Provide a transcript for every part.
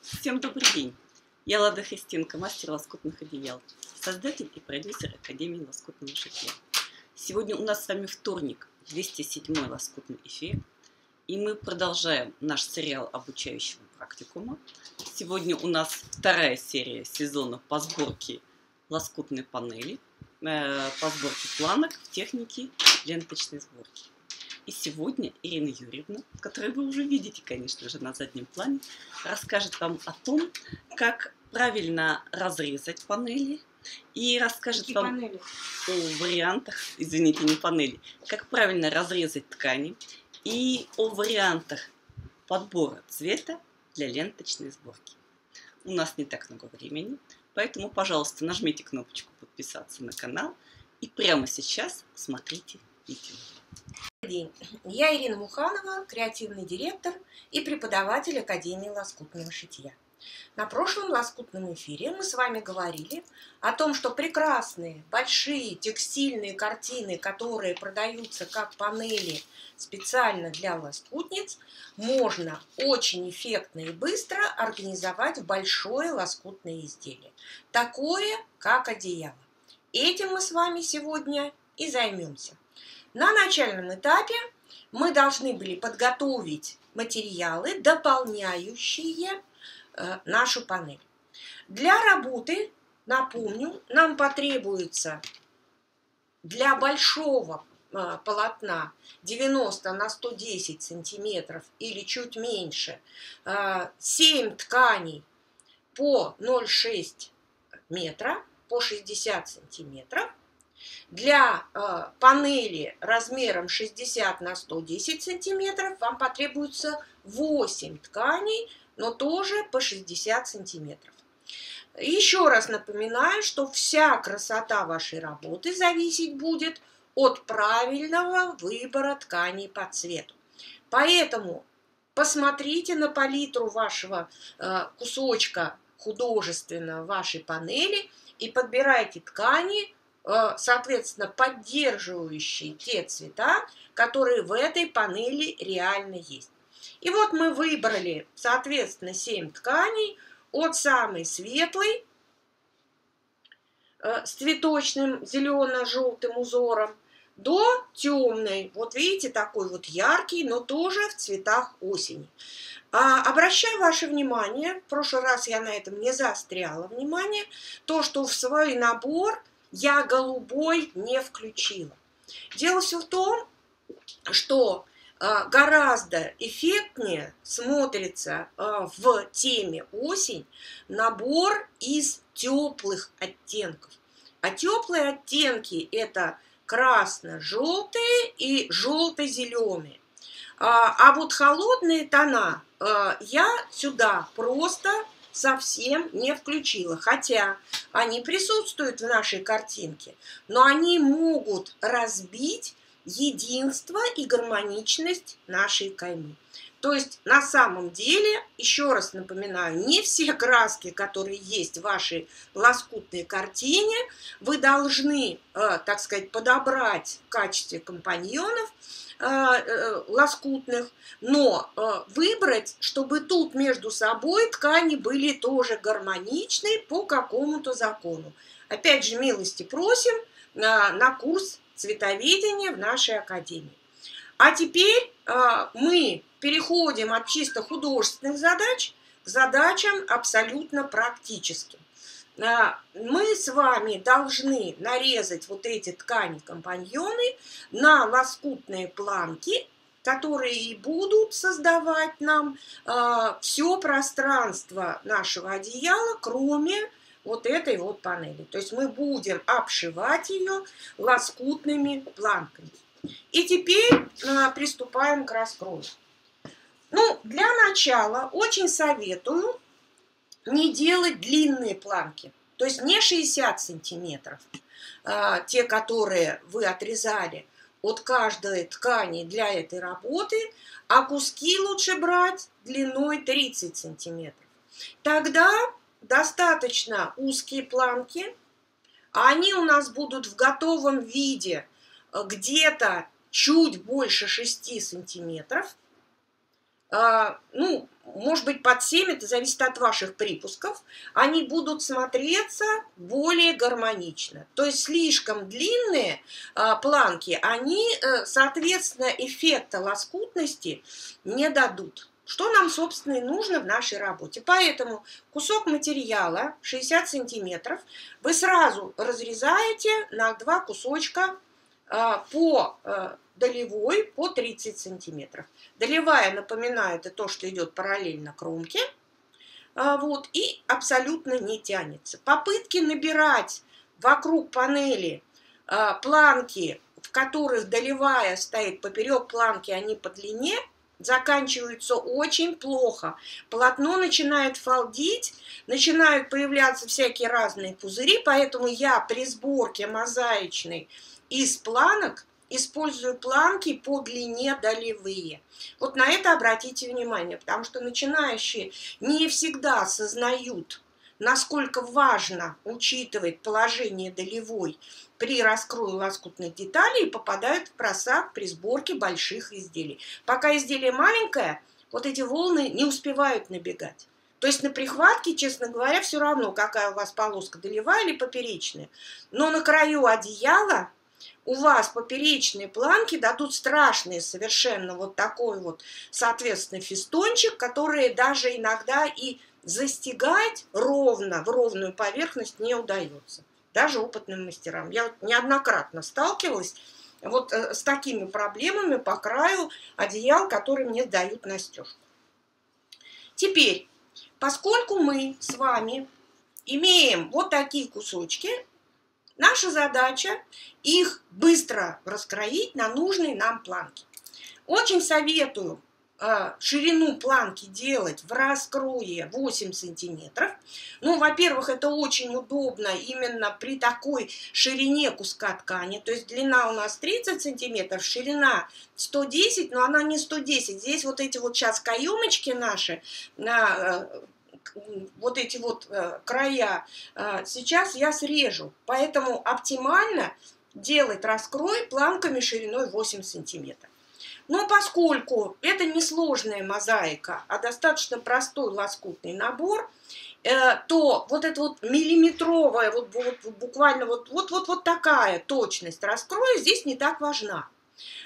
Всем добрый день! Я Лада Христенко, мастер лоскутных одеял, создатель и продюсер Академии лоскутного шитья. Сегодня у нас с вами вторник, 207 лоскутный эфир, и мы продолжаем наш сериал обучающего практикума. Сегодня у нас вторая серия сезона по сборке лоскутной панели, э, по сборке планок в технике ленточной сборки. И сегодня Ирина Юрьевна, которую вы уже видите, конечно же, на заднем плане, расскажет вам о том, как правильно разрезать панели и расскажет Какие вам панели? о вариантах, извините, не панели, как правильно разрезать ткани и о вариантах подбора цвета для ленточной сборки. У нас не так много времени, поэтому, пожалуйста, нажмите кнопочку подписаться на канал и прямо сейчас смотрите видео. День. Я Ирина Муханова, креативный директор и преподаватель Академии лоскутного шитья. На прошлом лоскутном эфире мы с вами говорили о том, что прекрасные, большие текстильные картины, которые продаются как панели специально для лоскутниц, можно очень эффектно и быстро организовать в большое лоскутное изделие, такое как одеяло. Этим мы с вами сегодня и займемся. На начальном этапе мы должны были подготовить материалы, дополняющие э, нашу панель. Для работы, напомню, нам потребуется для большого э, полотна 90 на 110 сантиметров или чуть меньше э, 7 тканей по 0,6 метра, по 60 сантиметров. Для э, панели размером 60 на 110 сантиметров вам потребуется 8 тканей, но тоже по 60 сантиметров. Еще раз напоминаю, что вся красота вашей работы зависеть будет от правильного выбора тканей по цвету. Поэтому посмотрите на палитру вашего э, кусочка художественного вашей панели и подбирайте ткани, соответственно, поддерживающие те цвета, которые в этой панели реально есть. И вот мы выбрали, соответственно, 7 тканей от самой светлой э, с цветочным зелено-желтым узором до темной. Вот видите, такой вот яркий, но тоже в цветах осени. А, обращаю ваше внимание, в прошлый раз я на этом не заостряла внимание, то, что в свой набор я голубой не включила. Дело все в том, что а, гораздо эффектнее смотрится а, в теме осень набор из теплых оттенков. А теплые оттенки это красно-желтые и желто-зеленые. А, а вот холодные тона я сюда просто совсем не включила. Хотя они присутствуют в нашей картинке, но они могут разбить единство и гармоничность нашей каймы. То есть на самом деле, еще раз напоминаю, не все краски, которые есть в вашей лоскутной картине, вы должны, э, так сказать, подобрать в качестве компаньонов э, э, лоскутных, но выбрать, чтобы тут между собой ткани были тоже гармоничны по какому-то закону. Опять же, милости просим на курс цветоведения в нашей академии. А теперь мы переходим от чисто художественных задач к задачам абсолютно практическим. А, мы с вами должны нарезать вот эти ткани-компаньоны на лоскутные планки, которые и будут создавать нам э, все пространство нашего одеяла, кроме вот этой вот панели. То есть мы будем обшивать ее лоскутными планками. И теперь э, приступаем к раскрою. Ну, для начала очень советую не делать длинные планки. То есть не 60 сантиметров, а, те, которые вы отрезали от каждой ткани для этой работы, а куски лучше брать длиной 30 сантиметров. Тогда достаточно узкие планки, а они у нас будут в готовом виде где-то чуть больше 6 сантиметров – ну, может быть, под 7, это зависит от ваших припусков, они будут смотреться более гармонично. То есть слишком длинные а, планки, они, э, соответственно, эффекта лоскутности не дадут. Что нам, собственно, и нужно в нашей работе. Поэтому кусок материала 60 сантиметров вы сразу разрезаете на два кусочка а, по э, долевой по 30 сантиметров. Долевая, напоминаю, это то, что идет параллельно кромке. А, вот, и абсолютно не тянется. Попытки набирать вокруг панели а, планки, в которых долевая стоит поперек планки, не по длине, заканчиваются очень плохо. Полотно начинает фалдить, начинают появляться всякие разные пузыри, поэтому я при сборке мозаичной из планок использую планки по длине долевые. Вот на это обратите внимание, потому что начинающие не всегда осознают, насколько важно учитывать положение долевой при раскрою лоскутных деталей и попадают в просак при сборке больших изделий. Пока изделие маленькое, вот эти волны не успевают набегать. То есть на прихватке, честно говоря, все равно, какая у вас полоска, долевая или поперечная. Но на краю одеяла у вас поперечные планки дадут страшные совершенно вот такой вот, соответственно, фистончик, который даже иногда и застигать ровно в ровную поверхность не удается. Даже опытным мастерам. Я вот неоднократно сталкивалась вот э, с такими проблемами по краю одеял, которые мне дают на стежку. Теперь, поскольку мы с вами имеем вот такие кусочки, Наша задача их быстро раскроить на нужные нам планки. Очень советую э, ширину планки делать в раскрое 8 сантиметров. Ну, во-первых, это очень удобно именно при такой ширине куска ткани. То есть длина у нас 30 сантиметров, ширина 110, но она не 110. Здесь вот эти вот сейчас каемочки наши, на э, вот эти вот э, края э, сейчас я срежу. Поэтому оптимально делать раскрой планками шириной 8 сантиметров. Но поскольку это не сложная мозаика, а достаточно простой лоскутный набор, э, то вот эта вот миллиметровая, вот, вот буквально вот, вот, вот, вот такая точность раскроя здесь не так важна.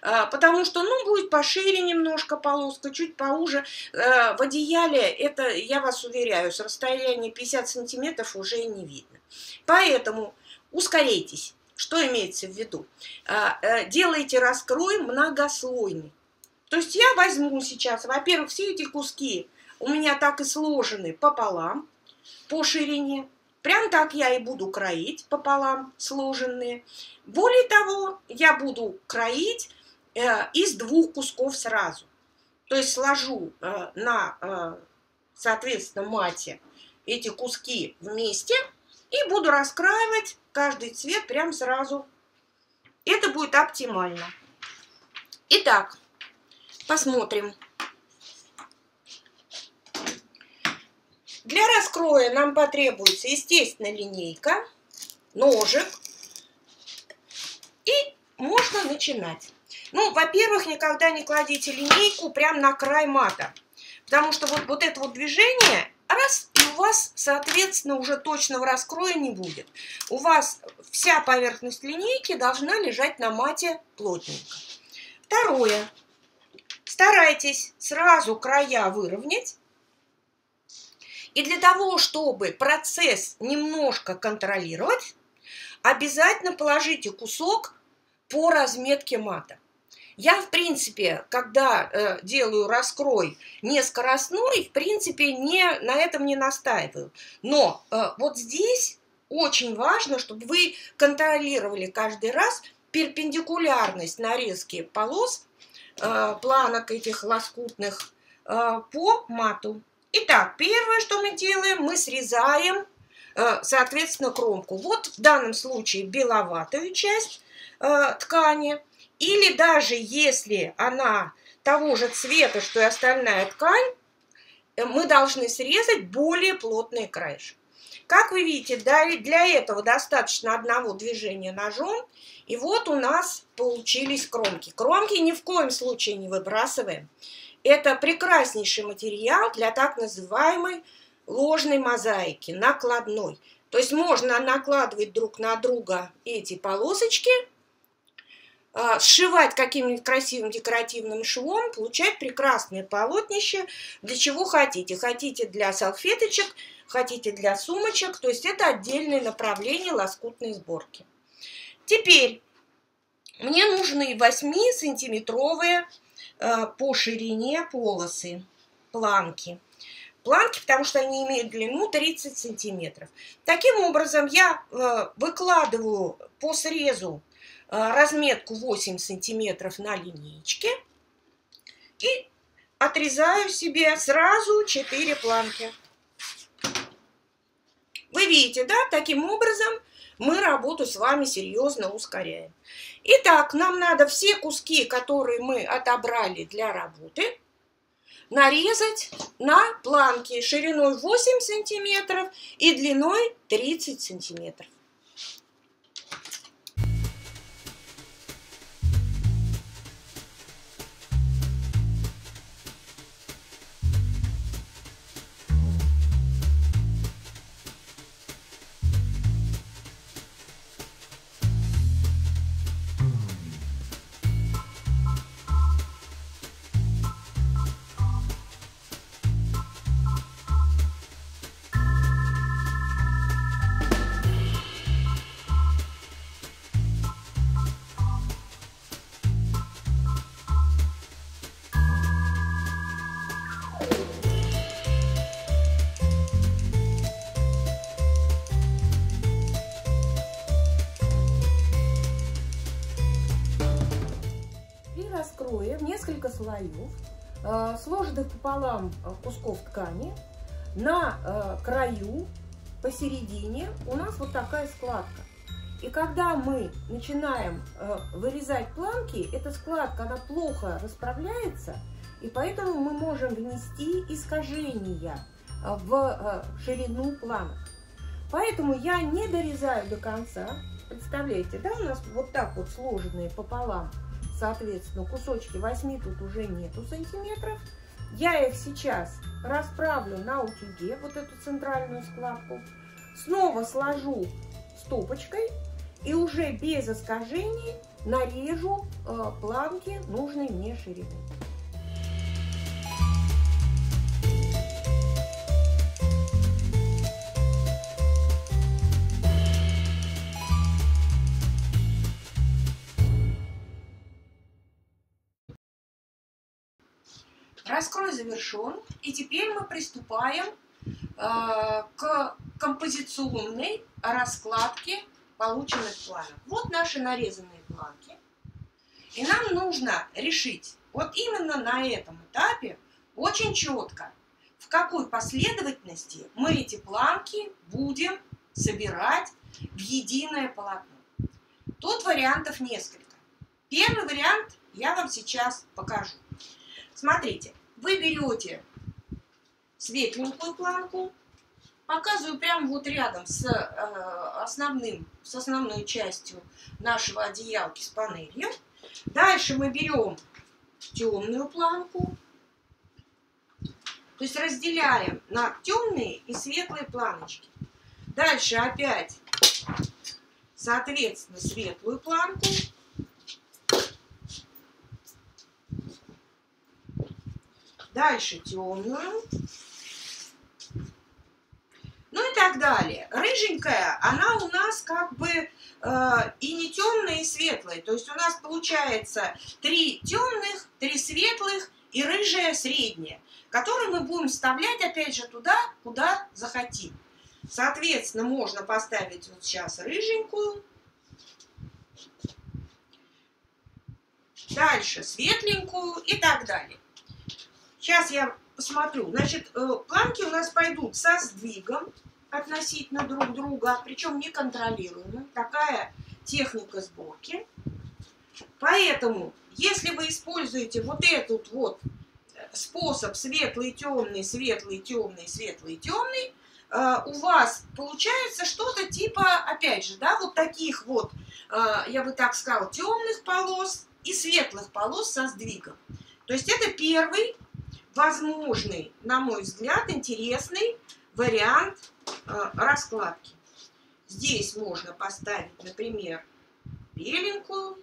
А, потому что, ну, будет пошире немножко полоска, чуть поуже. А, в одеяле это, я вас уверяю, с расстояния 50 сантиметров уже не видно. Поэтому ускоряйтесь. Что имеется в виду? А, э, делайте раскрой многослойный. То есть я возьму сейчас, во-первых, все эти куски у меня так и сложены пополам, по ширине. Прям так я и буду кроить пополам сложенные. Более того, я буду кроить э, из двух кусков сразу. То есть сложу э, на, э, соответственно, мате эти куски вместе и буду раскраивать каждый цвет прям сразу. Это будет оптимально. Итак, посмотрим. Для раскроя нам потребуется, естественно, линейка, ножик, можно начинать. Ну, во-первых, никогда не кладите линейку прямо на край мата. Потому что вот, вот это вот движение, раз, и у вас, соответственно, уже точного раскроя не будет. У вас вся поверхность линейки должна лежать на мате плотненько. Второе. Старайтесь сразу края выровнять. И для того, чтобы процесс немножко контролировать, обязательно положите кусок по разметке мата. Я, в принципе, когда э, делаю раскрой не скоростной, в принципе, не, на этом не настаиваю. Но э, вот здесь очень важно, чтобы вы контролировали каждый раз перпендикулярность нарезки полос, э, планок этих лоскутных э, по мату. Итак, первое, что мы делаем, мы срезаем, э, соответственно, кромку. Вот в данном случае беловатую часть, э, ткани, или даже если она того же цвета, что и остальная ткань, э, мы должны срезать более плотный краешек. Как вы видите, для этого достаточно одного движения ножом, и вот у нас получились кромки. Кромки ни в коем случае не выбрасываем. Это прекраснейший материал для так называемой ложной мозаики, накладной. То есть можно накладывать друг на друга эти полосочки, а, сшивать каким-нибудь красивым декоративным швом, получать прекрасное полотнище, для чего хотите. Хотите для салфеточек, хотите для сумочек, то есть это отдельное направление лоскутной сборки. Теперь мне нужны 8-сантиметровые э, по ширине полосы, планки. Планки, потому что они имеют длину 30 сантиметров. Таким образом, я э, выкладываю по срезу э, разметку 8 сантиметров на линейке и отрезаю себе сразу 4 планки. Вы видите, да, таким образом мы работу с вами серьезно ускоряем. Итак, нам надо все куски, которые мы отобрали для работы, нарезать на планки шириной 8 сантиметров и длиной 30 сантиметров. Слоев, э, сложенных пополам э, кусков ткани. На э, краю, посередине у нас вот такая складка. И когда мы начинаем вырезать планки, эта складка, она плохо расправляется, и поэтому мы можем внести искажения в ширину планок. Поэтому я не дорезаю до конца. Представляете, да, у нас вот так вот сложенные пополам соответственно, кусочки 8 тут уже нету сантиметров. Я их сейчас расправлю на утюге, вот эту центральную складку. Снова сложу стопочкой и уже без искажений нарежу э, планки нужной мне ширины. Раскрой завершен. И теперь мы приступаем э, к композиционной раскладке полученных планов. Вот наши нарезанные планки. И нам нужно решить, вот именно на этом этапе, очень четко, в какой последовательности мы эти планки будем собирать в единое полотно. Тут вариантов несколько. Первый вариант я вам сейчас покажу. Смотрите, вы берете светленькую планку, показываю прямо вот рядом с э, основным, с основной частью нашего одеялки с панелью. Дальше мы берем темную планку, то есть разделяем на темные и светлые планочки. Дальше опять, соответственно, светлую планку Дальше темную. Ну и так далее. Рыженькая, она у нас как бы э, и не темная, и светлая. То есть у нас получается три темных, три светлых и рыжая средняя, которую мы будем вставлять опять же туда, куда захотим. Соответственно, можно поставить вот сейчас рыженькую. Дальше светленькую и так далее. Сейчас я посмотрю. Значит, э, планки у нас пойдут со сдвигом относительно друг друга, причем неконтролируемо. Такая техника сборки. Поэтому, если вы используете вот этот вот э, способ светлый, темный, светлый, темный, светлый, темный, э, у вас получается что-то типа, опять же, да, вот таких вот, я бы так сказала, темных полос и светлых полос со сдвигом. То есть это первый возможный, на мой взгляд, интересный вариант э, раскладки. Здесь можно поставить, например, беленькую.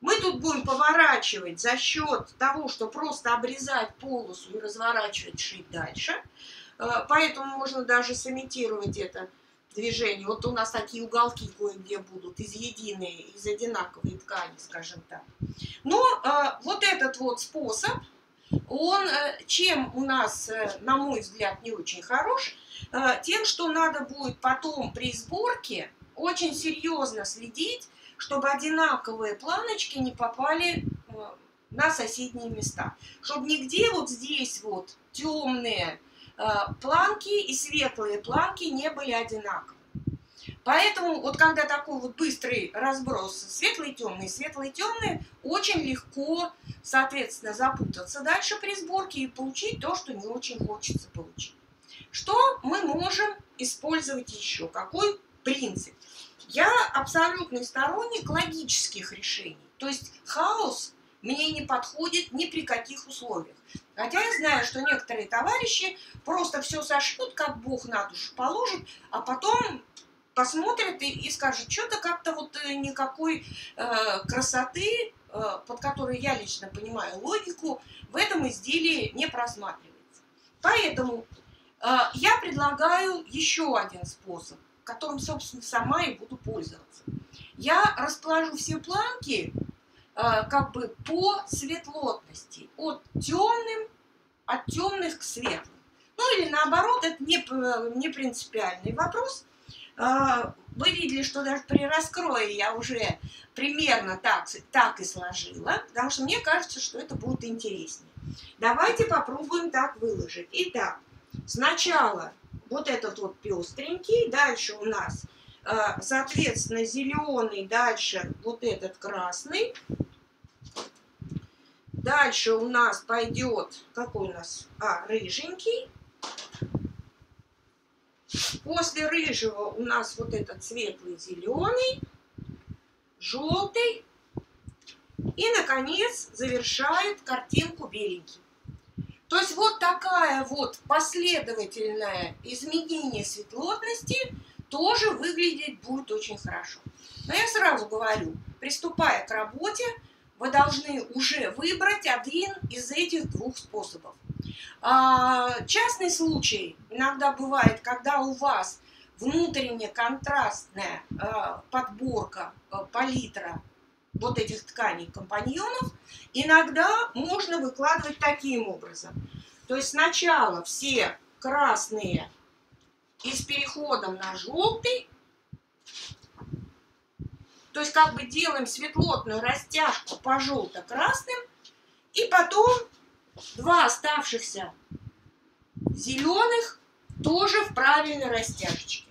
Мы тут будем поворачивать за счет того, что просто обрезать полосу и разворачивать, шить дальше. Э, поэтому можно даже сымитировать это движение. Вот у нас такие уголки кое-где будут из единой, из одинаковой ткани, скажем так. Но э, вот этот вот способ, он э, чем у нас, э, на мой взгляд, не очень хорош, э, тем, что надо будет потом при сборке очень серьезно следить, чтобы одинаковые планочки не попали на соседние места. Чтобы нигде вот здесь вот темные планки и светлые планки не были одинаковые. Поэтому вот когда такой вот быстрый разброс светлые темные, светлые темные, очень легко, соответственно, запутаться дальше при сборке и получить то, что не очень хочется получить. Что мы можем использовать еще? Какой принцип? Я абсолютный сторонник логических решений. То есть хаос мне не подходит ни при каких условиях. Хотя я знаю, что некоторые товарищи просто все сошьют, как Бог на душу положит, а потом посмотрят и, и скажут, что-то как-то вот э, никакой э, красоты, э, под которой я лично понимаю логику, в этом изделии не просматривается. Поэтому э, я предлагаю еще один способ, которым, собственно, сама и буду пользоваться. Я расположу все планки э, как бы по светлотности, от темным, от темных к светлым. Ну или наоборот, это не, не принципиальный вопрос – вы видели, что даже при раскрое я уже примерно так, так и сложила, потому что мне кажется, что это будет интереснее. Давайте попробуем так выложить. Итак, сначала вот этот вот пестренький, дальше у нас, а, соответственно, зеленый, дальше вот этот красный. Дальше у нас пойдет, какой у нас, а, рыженький. После рыжего у нас вот этот светлый зеленый, желтый. И, наконец, завершает картинку беленький. То есть вот такая вот последовательное изменение светлотности тоже выглядеть будет очень хорошо. Но я сразу говорю, приступая к работе, вы должны уже выбрать один из этих двух способов. А, частный случай иногда бывает, когда у вас внутренне контрастная а, подборка а, палитра вот этих тканей компаньонов, иногда можно выкладывать таким образом. То есть сначала все красные и с переходом на желтый, то есть как бы делаем светлотную растяжку по желто-красным, и потом два оставшихся зеленых тоже в правильной растяжечке.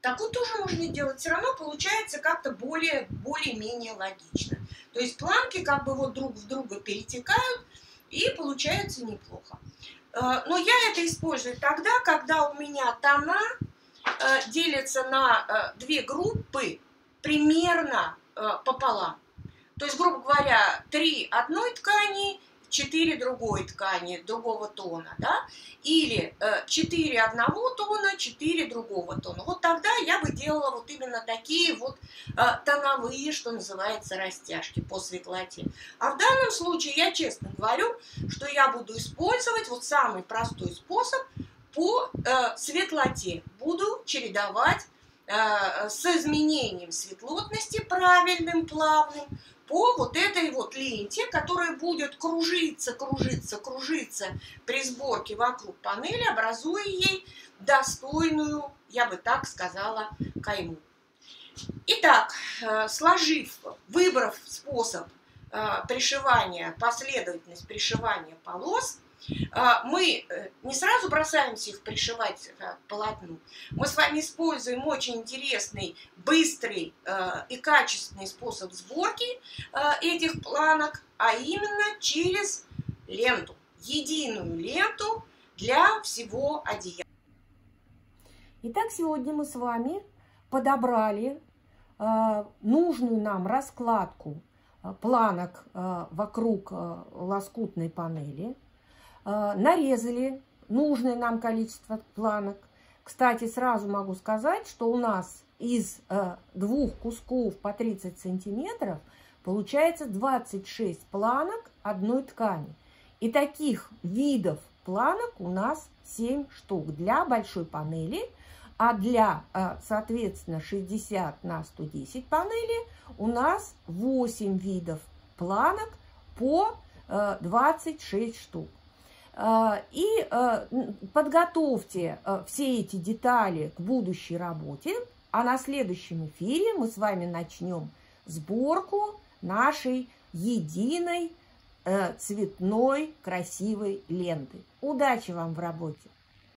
Так вот тоже можно делать. Все равно получается как-то более, более-менее логично. То есть планки как бы вот друг в друга перетекают, и получается неплохо. Э, но я это использую тогда, когда у меня тона э, делятся на э, две группы примерно пополам. То есть, грубо говоря, три одной ткани – 4 другой ткани другого тона, да, или э, 4 одного тона, 4 другого тона. Вот тогда я бы делала вот именно такие вот э, тоновые, что называется, растяжки по светлоте. А в данном случае я честно говорю, что я буду использовать вот самый простой способ по э, светлоте. Буду чередовать э, с изменением светлотности правильным, плавным, по вот этой вот ленте, которая будет кружиться, кружиться, кружиться при сборке вокруг панели, образуя ей достойную, я бы так сказала, кайму. Итак, э, сложив, выбрав способ э, пришивания, последовательность пришивания полос, мы э, не сразу бросаемся их пришивать к полотну. Мы с вами используем очень интересный, быстрый э, и качественный способ сборки этих планок, а именно через ленту, единую ленту для всего одеяла. Итак, сегодня мы с вами подобрали нужную нам раскладку планок вокруг лоскутной панели – нарезали нужное нам количество планок. Кстати, сразу могу сказать, что у нас из двух кусков по 30 сантиметров получается 26 планок одной ткани. И таких видов планок у нас 7 штук для большой панели, а для, э, соответственно, 60 на 110 панели у нас 8 видов планок по 26 э, штук. Э, и подготовьте все эти детали к будущей работе, а на следующем эфире мы с вами начнем сборку нашей единой цветной красивой ленты. Удачи вам в работе!